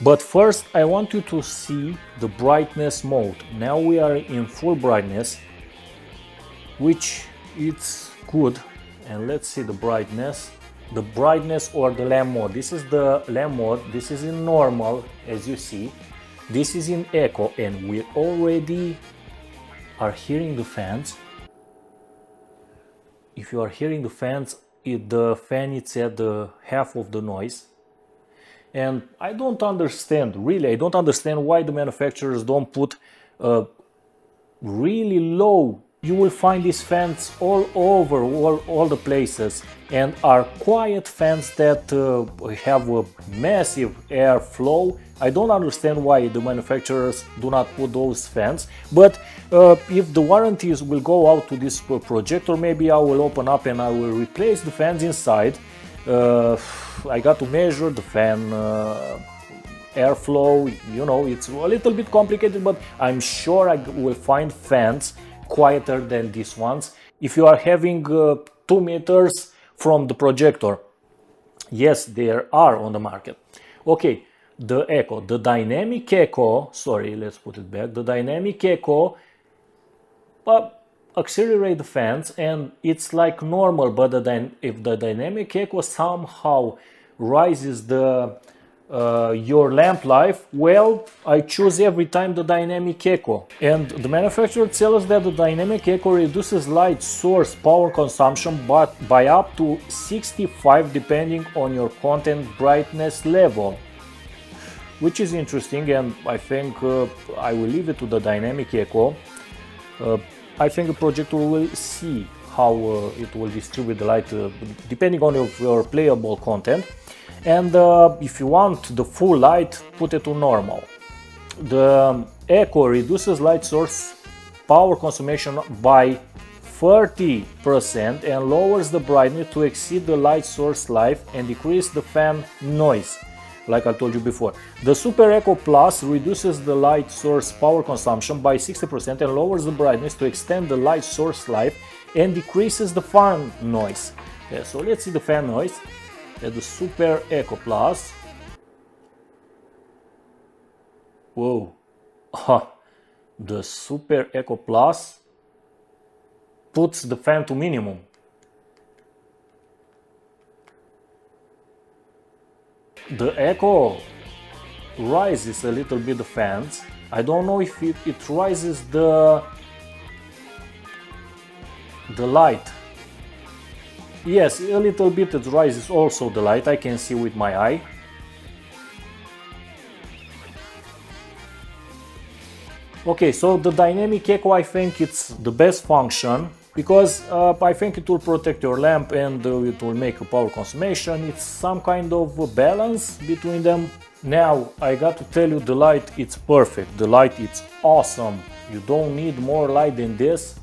But first I want you to see the brightness mode. Now we are in full brightness, which it's good. And let's see the brightness. The brightness or the lamp mode. This is the lamp mode. This is in normal, as you see. This is in eco and we already are hearing the fans. If you are hearing the fans, it, the fan is at the half of the noise and I don't understand, really, I don't understand why the manufacturers don't put uh, really low. You will find these fans all over, all, all the places, and are quiet fans that uh, have a massive airflow. I don't understand why the manufacturers do not put those fans, but uh, if the warranties will go out to this projector, maybe I will open up and I will replace the fans inside uh, I got to measure the fan uh, airflow, you know, it's a little bit complicated, but I'm sure I will find fans quieter than these ones. If you are having uh, 2 meters from the projector, yes, there are on the market. Okay, the eco, the dynamic eco, sorry, let's put it back, the dynamic eco, but accelerate the fans and it's like normal but the if the dynamic eco somehow rises the uh, your lamp life well I choose every time the dynamic eco. And the manufacturer tells us that the dynamic eco reduces light source power consumption but by up to 65 depending on your content brightness level which is interesting and I think uh, I will leave it to the dynamic eco. Uh, I think the projector will see how uh, it will distribute the light uh, depending on your, your, playable content and uh, if you want the full light put it to normal. The Eco reduces light source power consumption by 30% and lowers the brightness to exceed the light source life and decrease the fan noise like I told you before. The Super Eco Plus reduces the light source power consumption by 60% and lowers the brightness to extend the light source life and decreases the fan noise. Okay, so let's see the fan noise. at the Super Eco Plus. Whoa. the Super Eco Plus puts the fan to minimum. The eco rises a little bit the fans. I don't know if it, it rises the the light. Yes, a little bit it rises also the light, I can see with my eye. Okay, so the dynamic eco I think it's the best function because uh, I think it will protect your lamp and uh, it will make a power consumption. It's some kind of balance between them. Now I got to tell you the light it's perfect. The light it's awesome. You don't need more light than this.